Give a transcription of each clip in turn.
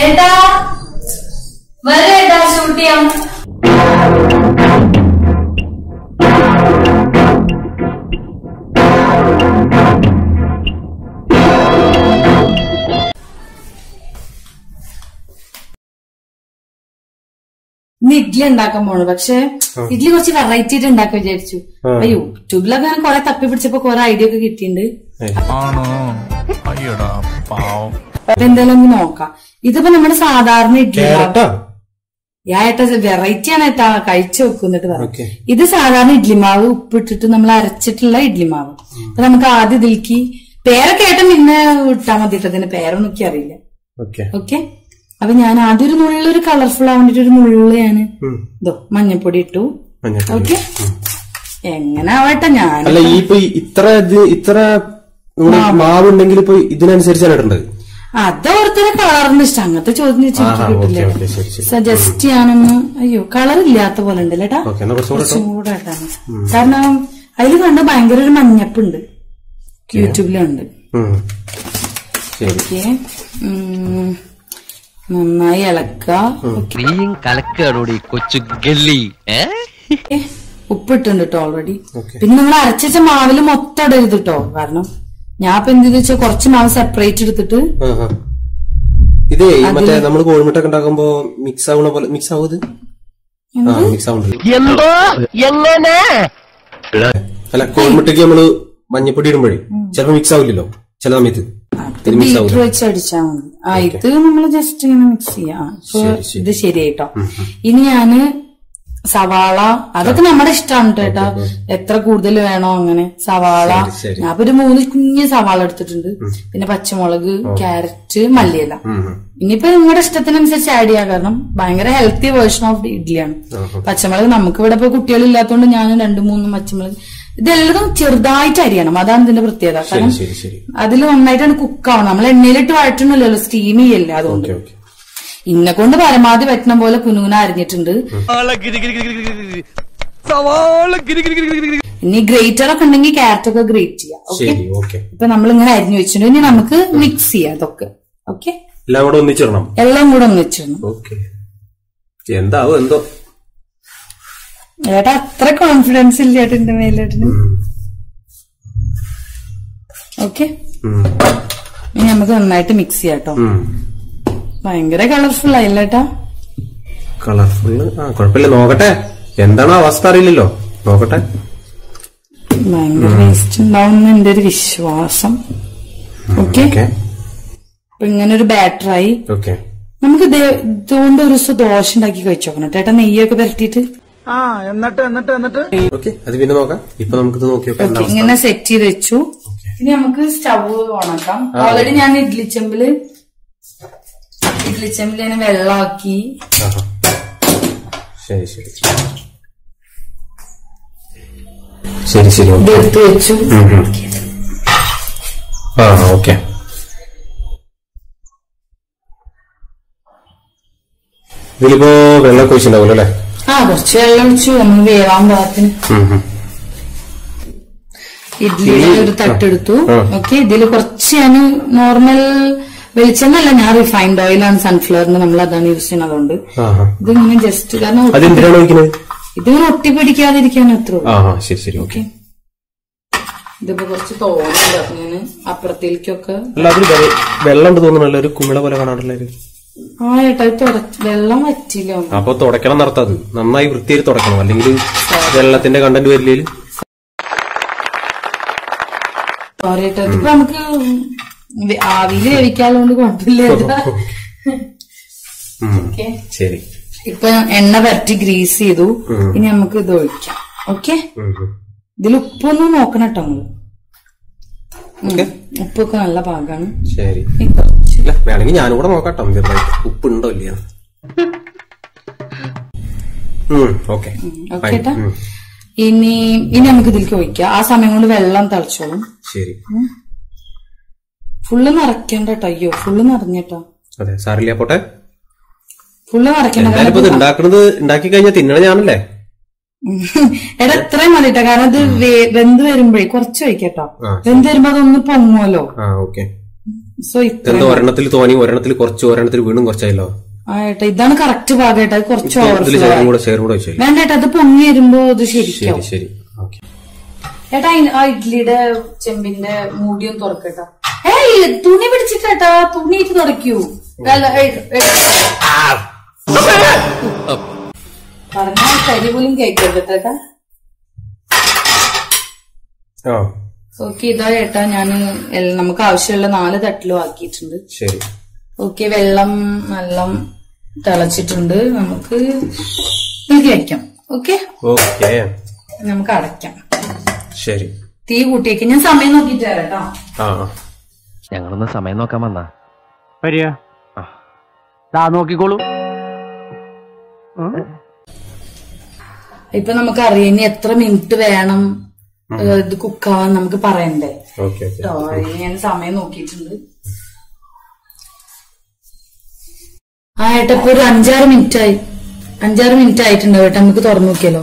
ഏട്ടാ വരെ ഏട്ടാ ഷൂട്ട് ചെയ്യാം ഇഡ്ഡലി ഉണ്ടാക്കാൻ പോണു. പക്ഷെ ഇഡ്ഡലി കുറച്ച് വെറൈറ്റി ആയിട്ട് ഉണ്ടാക്കാൻ വിചാരിച്ചു. അപ്പൊ യൂട്യൂബിലൊക്കെ ഞാൻ കൊറേ തപ്പി പിടിച്ചപ്പോ കൊറേ ഐഡിയ ഒക്കെ കിട്ടിയിട്ടുണ്ട് ആണോ? അയ്യടാ പാവം. അപ്പൊ എന്തായാലും ഒന്ന് നോക്കാം. ഇതിപ്പോ നമ്മുടെ സാധാരണ ഇഡ്ഡലി ഞാൻ ഏട്ടാ വെറൈറ്റി ആണ് ഏട്ടാ കഴിച്ചു വെക്കുന്നിട്ട് പറഞ്ഞു ഇത് സാധാരണ ഇഡ്ഡലി മാവ് ഉപ്പിട്ടിട്ട് നമ്മൾ അരച്ചിട്ടുള്ള ഇഡ്ഡലി മാവ്. അപ്പൊ നമുക്ക് ആദ്യം ഇതിലേക്ക് പേരൊക്കെ ഏട്ടൻ പിന്നെ വിട്ടാൽ മതി കേട്ടോ അതിന്റെ പേരൊന്നും എനിക്ക് അറിയില്ല. ഓക്കെ. ഓക്കെ? അപ്പൊ ഞാൻ ആദ്യം ഒരു നുള്ളൊരു കളർഫുൾ ആവാൻ വേണ്ടിട്ട് ഒരു നുള്ള് ഞാൻ ഇതോ മഞ്ഞപ്പൊടി ഇട്ടു. ഓക്കെ. എങ്ങനെ ആവട്ടെ ഞാൻ അല്ല ഈ ഇത്ര ഇത്ര മാവുണ്ടെങ്കിൽ മാവ്. ഉണ്ടെങ്കിൽ ഇപ്പൊ ഇതിനനുസരിച്ചാണ് ഇടേണ്ടത്. അത് ഓരോരുത്തരെ കളറിന് ഇഷ്ടം. അങ്ങനത്തെ ചോദ്യം ചോദിച്ചിട്ടില്ല. സജസ്റ്റ് ചെയ്യാനൊന്ന് അയ്യോ കളർ ഇല്ലാത്ത പോലെ ഉണ്ട് എന്നാ കുറച്ചും കൂടെ കാരണം അതിൽ കണ്ട ഭയങ്കര ഒരു മഞ്ഞപ്പുണ്ട്. യൂട്യൂബിലുണ്ട്. ഓക്കെ. നന്നായി ഇളക്ക നീയും കലക്കാടോടി കൊച്ചു ഗല്ലി? ഉപ്പിട്ടുണ്ട് കേട്ടോ ഓൾറെഡി പിന്നെ നമ്മൾ അരച്ച മാവിൽ മൊത്തം ഇടരുത് കേട്ടോ കാരണം ഞാൻ ഇപ്പൊ എന്ത് വെച്ചാൽ കുറച്ച് മാവ് സെപ്പറേറ്റ് എടുത്തിട്ട്. ഇതേ ഈ മറ്റേ നമ്മൾ കോഴിമുട്ടൊക്കെ ഉണ്ടാക്കുമ്പോ മിക്സ് ആവണ പോലെ മിക്സ് ആവുന്നത് മിക്സ് എങ്ങനെ? അല്ല കോഴിമുട്ടയ്ക്ക് നമ്മൾ മഞ്ഞപ്പൊടി ഇടുമ്പോഴേ ചിലപ്പോ മിക്സ് ആവില്ലല്ലോ ചില സമയത്ത്. ആവില്ല വെച്ച് അടിച്ചാൽ മതി. ആ ഇത് നമ്മൾ ജസ്റ്റ് ഇങ്ങനെ മിക്സ് ചെയ്യാം. ഇത് ശരി, കേട്ടോ ഇത് ശരിയായിട്ടോ ഇനി ഞാൻ സവാള അതൊക്കെ നമ്മുടെ ഇഷ്ടമാണ് കേട്ടോ എത്ര കൂടുതൽ വേണോ അങ്ങനെ സവാള. ഞാൻ ഒരു മൂന്ന് കുഞ്ഞ് സവാള എടുത്തിട്ടുണ്ട്. പിന്നെ പച്ചമുളക് ക്യാരറ്റ് മല്ലിയില. ഇനിയിപ്പോ നിങ്ങളുടെ ഇഷ്ടത്തിനനുസരിച്ച് ആഡ് ചെയ്യാം. കാരണം ഭയങ്കര ഹെൽത്തി വേർഷൻ ഓഫ് ഇഡ്ഡലിയാണ് പച്ചമുളക് നമുക്ക് ഇവിടെ ഇപ്പൊ കുട്ടികളില്ലാത്തതുകൊണ്ട് ഞാൻ രണ്ടു മൂന്ന് പച്ചമുളക് ഇതെല്ലാം ചെറുതായിട്ട് അരിയണം അതാണ് ഇതിന്റെ പ്രത്യേകത. കാരണം അതിൽ നന്നായിട്ടാണ് കുക്കാവണം നമ്മൾ എണ്ണയിലിട്ട് വഴറ്റണല്ലോ സ്റ്റീം ചെയ്യല്ലേ അതുകൊണ്ട്. ഇന്നെ കൊണ്ട് പരമാവധി പറ്റണ പോലെ കുനുകുന അറിഞ്ഞിട്ടുണ്ട് ഇനി ഗ്രേറ്റർ ഒക്കെ ഉണ്ടെങ്കിൽ ക്യാരറ്റ് ഒക്കെ ഗ്രേറ്റ് ചെയ്യാം. ഓക്കെ? ഇപ്പൊ നമ്മൾ ഇങ്ങനെ അരിഞ്ഞു വെച്ചിട്ടുണ്ട്. ഇനി നമുക്ക് മിക്സ് ചെയ്യാം അതൊക്കെ. ഓക്കെ? എല്ലാം കൂടെ ഒന്നിച്ചിടണം? എല്ലാം കൂടെ ഒന്ന് വെച്ചിടണം ഓക്കെ. എന്താവും എന്തോ? ഏട്ടാ അത്ര കോൺഫിഡൻസ് ഇല്ല ഏട്ടാ എന്റെ മേലേട്ടന്. ഓക്കെ? ഇനി നമുക്ക് നന്നായിട്ട് മിക്സ് ചെയ്യാം കേട്ടോ. ഭയങ്കര കളർഫുൾ ആയില്ല കളർഫുൾ കളർഫുള്ള് ആ കുഴപ്പമില്ല. നോക്കട്ടെ. എന്താണ് അവസ്ഥ അറിയില്ലല്ലോ. നോക്കട്ടെ. ഭയങ്കര വേസ്റ്റ് ഉണ്ടാവും എന്റെ ഒരു വിശ്വാസം. ഓക്കെ ഓക്കെ ഇങ്ങനെ ഒരു ബാറ്റർ ആയി. ഓക്കെ നമുക്ക് ഇത് ഇതുകൊണ്ട് ഒരു ദിവസം ദോശ ഉണ്ടാക്കി കഴിച്ചോക്കണം. ചേട്ടാ നെയ്യൊക്കെ പെരട്ടിട്ട് ആ എന്നിട്ട് എന്നിട്ട് ഓക്കെ അത് പിന്നെ നോക്കാം. ഇപ്പൊ നമുക്കിത് നോക്കി ഓക്കെ ഇങ്ങനെ സെറ്റ് ചെയ്ത് വെച്ചു. ഇനി നമുക്ക് സ്റ്റവ് ഓണാക്കാം. ഓൾറെഡി ഞാൻ ഇഡ്ലിച്ചെമ്പിൽ ഇഡ്ലിച്ചെമ്പിൽ ഞാൻ വെള്ളമാക്കി ശരി ശരി. ശരി ശരി എടുത്ത് വെച്ചു. ആ ഓക്കെ. ഇതിലിപ്പോ വെള്ളമൊക്കെ ഒഴിച്ചിട്ടുണ്ടാവുമല്ലോ അല്ലേ? ആ കുറച്ച് വെള്ളം ഒഴിച്ചു. ഒന്ന് വേവാൻ പാകത്തിന്. ഇഡ്ലിയുടെ ഒരു തട്ടെടുത്തു. ഓക്കെ ഇതിൽ കുറച്ച് ഞാൻ നോർമൽ വെളിച്ചെണ്ണല്ല ഞാൻ റിഫൈൻഡ് ഓയിലാണ് സൺഫ്ലവറിന് നമ്മൾ അതാണ് യൂസ് ചെയ്യുന്നത് അതുകൊണ്ട് ആഹാ. ഇതിങ്ങനെ ജസ്റ്റ് കാരണം ഇതിങ്ങനെ ഒട്ടിപ്പിടിക്കാതിരിക്കാൻ അത്ര ഓക്കെ. ഇതിപ്പോ കുറച്ച് തോന്നുന്നുണ്ട്. അപ്പുറത്തേക്കൊക്കെ വെള്ളം തോന്നുന്നല്ലോ ഒരു കുമിള പോലെ ആ ഏട്ടാ വെള്ളം വറ്റില്ല. ഒന്നും. അപ്പൊ തുടക്കണം നടത്താത് നന്നായി വൃത്തിയായി തുടക്കണം. അല്ലെങ്കിൽ വെള്ളത്തിന്റെ കണ്ടന്റ് വരില്ലേ സോറി ഏട്ടാ. ഇതിപ്പോ നമുക്ക് ആവിയിൽ വേവിക്കാതുകൊണ്ട് കുഴപ്പമില്ല. ശരി. ഇപ്പൊ എണ്ണ വരട്ടി ഗ്രീസ് ചെയ്തു. ഇനി നമുക്ക് ഇത് ഒഴിക്കാം. ഓക്കെ. ഇതിൽ ഉപ്പൊന്നും നോക്കണം കേട്ടോ നമ്മൾ ഉപ്പൊക്കെ നല്ല പാകാണ്. ശരി. വേണമെങ്കിൽ ഞാനും കൂടെ നോക്കാട്ടോ ചെറുതായിട്ട്. ഉപ്പുണ്ടോ ഇല്ല ഓക്കെ. ഇനി ഇനി നമുക്ക് ഇതിലേക്ക് ഒഴിക്കാം. ആ സമയം കൊണ്ട് വെള്ളം തിളച്ചോളും. ശരി. ഫുള്ള് നിറയ്ക്കണ്ടട്ടോ അയ്യോ ഫുള്ള് നിറഞ്ഞേട്ടോ. അതെ സാറില്ല പോട്ടെ. ഫുള്ള് നിറയ്ക്കണ്ട. ഉണ്ടാക്കണത് ഉണ്ടാക്കി കഴിഞ്ഞാൽ തിന്നണ ഞാനല്ലേ? എടാ എത്രയും മതി കേട്ടോ കാരണം ഇത് വെന്ത് വരുമ്പോഴേ കുറച്ച് വയ്ക്കട്ടോ. വെന്ത് വരുമ്പോ അതൊന്ന് പൊങ്ങുമല്ലോ സോ ഇത്ര ഒരെണ്ണത്തിൽ തോന്നി ഒരെണ്ണത്തിൽ കുറച്ച് ഒരെണ്ണത്തിൽ വീണ്ടും കുറച്ചായല്ലോ? ആ ഏട്ടാ ഇതാണ് കറക്റ്റ് ഭാഗമായിട്ട് അത് കുറച്ച് വേണ്ട ഏട്ടാ അത് പൊങ്ങി വരുമ്പോ അത് ശരി ശരിക്കും ഏട്ടാ ഇഡ്ലിയുടെ ചെമ്പിന്റെ മൂടിയും തുറക്കട്ടോ ഏയ് തുണി പിടിച്ചിട്ടേട്ടാ തുണിയിട്ട് തുറക്കൂ അല്ല, ഏയ്, ഏയ്. പറഞ്ഞാൽ കരി പോലും കേൾക്കരുത് ഏട്ടാ ഞാൻ ഓക്കെ ഇതാ ഞാൻ നമുക്ക് ആവശ്യമുള്ള നാല് തട്ടിലും ആക്കിയിട്ടുണ്ട്. ശരി. ഓക്കെ വെള്ളം നല്ല തിളച്ചിട്ടുണ്ട്. നമുക്ക് ഇതിലേക്ക് വയ്ക്കാം ഓക്കെ? ഓക്കെ. നമുക്ക് അടയ്ക്കാം. ശരി. തീ കൂട്ടിയേക്ക്. ഞാൻ സമയം നോക്കിയിട്ട് തരാം കേട്ടോ. ഞങ്ങളൊന്ന് സമയം നോക്കാൻ വന്നാ. വരിക. ദാ നോക്കിക്കോളൂ. ഇപ്പൊ നമുക്ക് അറിയാം ഇനി എത്ര മിനിറ്റ് വേണം ഇത് കുക്കാവാൻ നമുക്ക് പറയണ്ടേ? കേട്ടോ ഞാൻ സമയം നോക്കിയിട്ടുണ്ട്. ആ ഏട്ടാ ഇപ്പൊ ഒരു അഞ്ചാറ് മിനിറ്റ് ആയി അഞ്ചാറ് മിനിറ്റ് ആയിട്ടുണ്ട് ഏട്ടാ നമുക്ക് തുറന്നു നോക്കിയാലോ?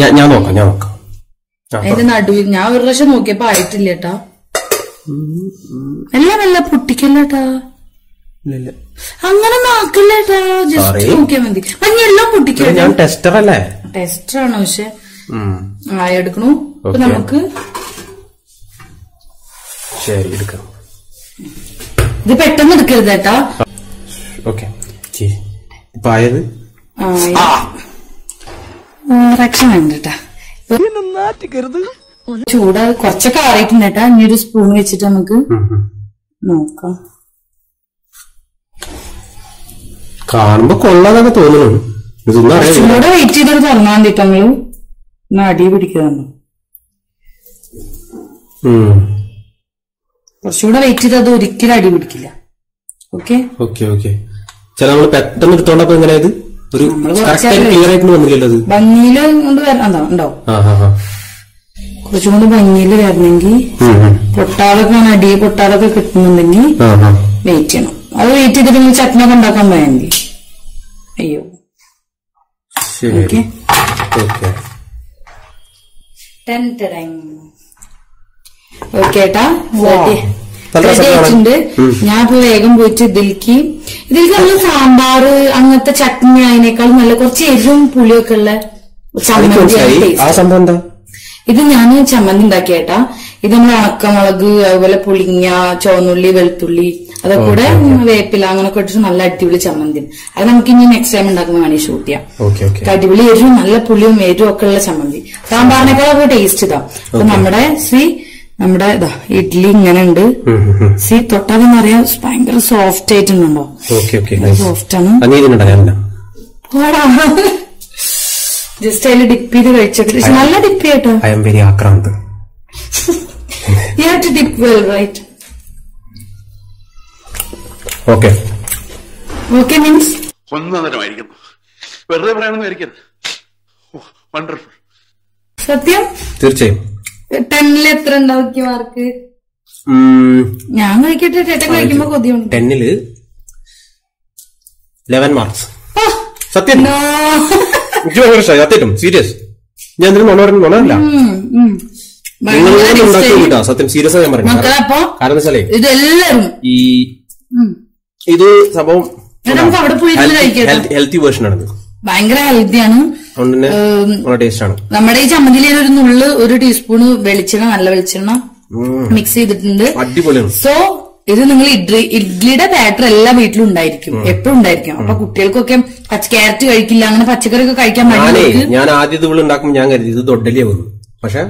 ഞാൻ ഞാൻ നോക്കാം ഞാൻ നോക്കാം. ആ, അതിന്റെ നടുവിൽ ഞാൻ ഒരു പ്രാവശ്യം നോക്കിയപ്പോ ആയിട്ടില്ല ഏട്ടാ. അല്ല നല്ല പൊട്ടിക്കല്ലേട്ടാ. അങ്ങനെ നോക്കില്ലേട്ടാ? ജസ്റ്റ്. നോക്കിയാ മതി. എല്ലാം ഇത് പൊട്ടിക്കട്ടെ ഞാൻ ടെസ്റ്റർ അല്ലേ ടെസ്റ്റർ ആണ് പക്ഷെ. ആ എടുക്കണു നമുക്ക് ശരി എടുക്കാം. ഇത് പെട്ടെന്ന് എടുക്കരുത് ഏട്ടാ ഓക്കെ ഇപ്പൊ ആയത്? റക്ഷൻ വേണ്ട കേട്ടാ ചൂട് കുറച്ചൊക്കെ ആറിയിട്ടുണ്ട് ഏട്ടാ ഇനി ഒരു സ്പൂൺ വെച്ചിട്ട് നമുക്ക്. നോക്കാം. കാണുമ്പോ കൊള്ളാന്നൊക്കെ തോന്നുന്നു. കുറച്ചുകൂടെ വെയിറ്റ് ചെയ്തിട്ട് തുറന്നാൻ തിട്ടങ്ങൾ നമ്മൾ ഒന്ന് അടി പിടിക്കുന്നു. കുറച്ചുകൂടെ വെയിറ്റ് ചെയ്ത് അത് ഒരിക്കലും അടി പിടിക്കില്ല. ഓക്കെ ഓക്കെ ഓക്കെ ചില നമ്മൾ പെട്ടെന്ന് എടുത്തോണ്ടപ്പോ എങ്ങനെ ഇത്? ഒരു ക്ലിയർ ആയിട്ട് വന്നില്ലല്ലോ ഭംഗിയിൽ കൊണ്ട് വരണം ഉണ്ടോ? കുറച്ചും കൂടി ഭംഗിയിൽ വരണമെങ്കിൽ. പൊട്ടാളൊക്കെ അടിയെ അടി പൊട്ടാളൊക്കെ കിട്ടുന്നുണ്ടെങ്കിൽ വെയിറ്റ് ചെയ്യണം. അത് വെയിറ്റ് ചെയ്തിട്ട് നിങ്ങൾ ചട്നൊക്കെ ഉണ്ടാക്കാൻ വേണ്ടി. അയ്യോ. ഞാൻ ഇപ്പൊ വേഗം പോയിട്ട് ഇതിലേക്ക് ഇതിലേക്ക് നമ്മൾ സാമ്പാർ അങ്ങനത്തെ ചട്നി അതിനേക്കാളും നല്ല കുറച്ച് എരിവും പുളിയൊക്കെ ഉള്ള ചമ്മന്തി ആ സംഭവം എന്താ? ഇത് ഞാൻ ചമ്മന്തി ഉണ്ടാക്കിയേട്ടാ ഇത് നമ്മൾ ഉണക്കമുളക് അതുപോലെ പുളിങ്ങ ചുവന്നുള്ളി വെളുത്തുള്ളി അതൊക്കെ കൂടെ വേപ്പില അങ്ങനെ ഇട്ടിട്ട് നല്ല അടിപൊളി ചമ്മന്തി. അത് നമുക്ക് ഇനി നെക്സ്റ്റ് ടൈം ഉണ്ടാക്കുമ്പോൾ വേണമെങ്കിൽ ഷൂട്ട് ചെയ്യാം. അടിപൊളി എരിവും നല്ല പുളിയും എരിവും ഒക്കെ ഉള്ള ചമ്മന്തി. സാമ്പാറിനേക്കാളൊക്കെ ടേസ്റ്റ് ഇതാ. അപ്പൊ നമ്മുടെ സി നമ്മുടെ ഇതാ ഇഡ്ഡലി ഇങ്ങനെ ഉണ്ട്. സി തൊട്ടാതെന്ന് അറിയാം ഭയങ്കര സോഫ്റ്റ് ആയിട്ടുണ്ടോ സോഫ്റ്റ് ആണ്. ജസ്റ്റ് അതിൽ ഡിപ്പ് ചെയ്ത് കഴിച്ചിട്ട് പക്ഷെ നല്ല ഡിപ്പ് ചെയ്യട്ടോ. I am very ആക്രാന്ത്. You have to dip well right okay okay means ഒന്നതരമായിരിക്കുന്നു വെറുതെ വണ്ടർഫുൾ സത്യം? തീർച്ചയായും. ടെന്നിൽ എത്ര മാർക്ക്? ഞാൻ കഴിക്കട്ടെ ചേട്ടൻ കഴിക്കുമ്പോ കൊതിയുണ്ട്. ടെന്നിൽ ലെവൻ മാർക്സ് സത്യം? ഇഷ്ടമായി സത്യം സീരിയസ് ഞാൻ എന്തിനും നുണ പറഞ്ഞു സത്യം സീരിയസ് ഞാൻ പറഞ്ഞു കാരണം വെച്ചാലേ ഇതെല്ലാരും ഈ ഇത് സംഭവം. ഹെൽത്തി വേർഷൻ ആണ്. ഭയങ്കര ഹെൽത്തിയാണ് നമ്മുടെ ഈ ചമ്മന്തിയിൽ ഒരു നുള്ള് ഒരു ടീസ്പൂൺ വെളിച്ചെണ്ണ നല്ല വെളിച്ചെണ്ണ മിക്സ് ചെയ്തിട്ടുണ്ട്. അടിപൊളിയാണ്. സോ ഇത് നിങ്ങൾ ഇഡ്ലി ഇഡ്ലിയുടെ ബാറ്റർ എല്ലാ വീട്ടിലും ഉണ്ടായിരിക്കും എപ്പോഴും ഉണ്ടായിരിക്കും. അപ്പൊ കുട്ടികൾക്കൊക്കെ പച്ച ക്യാരറ്റ് കഴിക്കില്ല അങ്ങനെ പച്ചക്കറി ഒക്കെ കഴിക്കാൻ മടിയാണ് ഞാൻ ആദ്യം ഇത് ഉണ്ടാക്കുമ്പോൾ ഞാൻ കരുതി ഇത് ദൊഡലിയാവുന്നു പക്ഷെ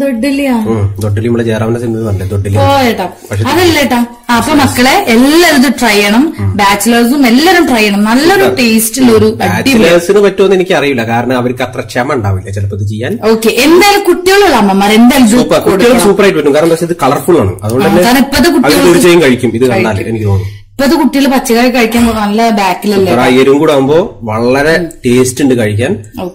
ദൊഡലിയാ ദൊഡലി നമ്മളെ ജയറാമിന്റെ സിനിമ ഓ ഏട്ടാ അതല്ല ഏട്ടാ ആ, അപ്പൊ മക്കളെ എല്ലാരും ഇത് ട്രൈ ചെയ്യണം. ബാച്ചിലേഴ്സും എല്ലാരും ട്രൈ ചെയ്യണം. നല്ലൊരു ടേസ്റ്റിലൊരു ബാച്ചിലേഴ്സിന് പറ്റുമെന്ന് എനിക്ക് അറിയില്ല കാരണം അവർക്ക് അത്ര ക്ഷമ ഉണ്ടാവില്ല ചിലപ്പോൾ ഇത് ചെയ്യാൻ. ഓക്കെ എന്തായാലും കുട്ടികളുള്ള അമ്മമാർ എന്തായാലും സൂപ്പർ കുട്ടികൾ സൂപ്പർ ആയിട്ട് പറ്റും. കാരണം ഇത് കളർഫുൾ ആണ്. അതുകൊണ്ട് തന്നെ തീർച്ചയായും കഴിക്കും. ഇത് കണ്ടാൽ എനിക്ക് തോന്നുന്നു. ഇപ്പത്തെ കുട്ടികൾ പച്ചക്കറി കഴിക്കാൻ നല്ല ബാക്കിലല്ലേ? എരിവും കൂടെ ആകുമ്പോ വളരെ ടേസ്റ്റ് ഉണ്ട് കഴിക്കാൻ.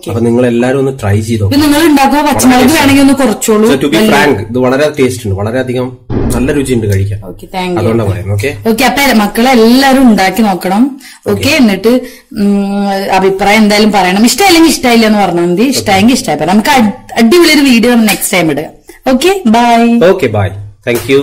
അപ്പൊ നിങ്ങൾ എല്ലാരും ഒന്ന് ട്രൈ ചെയ്തോ നിങ്ങൾ ഉണ്ടാക്കുക പച്ചമുളക് വേണമെങ്കിൽ ഒന്ന് കുറച്ചോളൂ. ടു ബി ഫ്രാങ്ക് ഇത് വളരെ ടേസ്റ്റ് ഉണ്ട്. വളരെയധികം നല്ല രുചിയുണ്ട് കഴിക്കാൻ. ഓക്കെ പറയുന്നത് ഓക്കെ ഓക്കെ അപ്പൊ മക്കളെ എല്ലാരും ഉണ്ടാക്കി നോക്കണം. ഓക്കെ എന്നിട്ട് അഭിപ്രായം എന്തായാലും പറയണം. ഇഷ്ടമായില്ലെങ്കിൽ ഇഷ്ടമായില്ല എന്ന് പറഞ്ഞാൽ മതി. ഇഷ്ടമായെങ്കിൽ ഇഷ്ടമായി നമുക്ക് അടിപൊളി ഒരു വീഡിയോ നെക്സ്റ്റ് ടൈം ഇടുക. Okay bye okay bye thank you